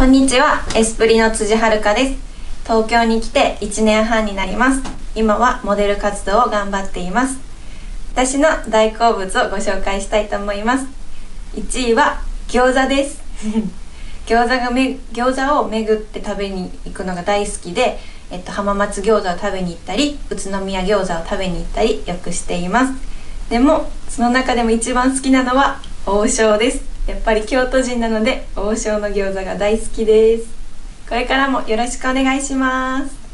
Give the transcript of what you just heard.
こんにちはエスプリの辻遥です。東京に来て1年半になります。今はモデル活動を頑張っています。私の大好物をご紹介したいと思います。1位は餃子です。餃子がめ餃子を巡って食べに行くのが大好きで、えっと、浜松餃子を食べに行ったり宇都宮餃子を食べに行ったりよくしています。でもその中でも一番好きなのは王将です。やっぱり京都人なので王将の餃子が大好きです。これからもよろしくお願いします。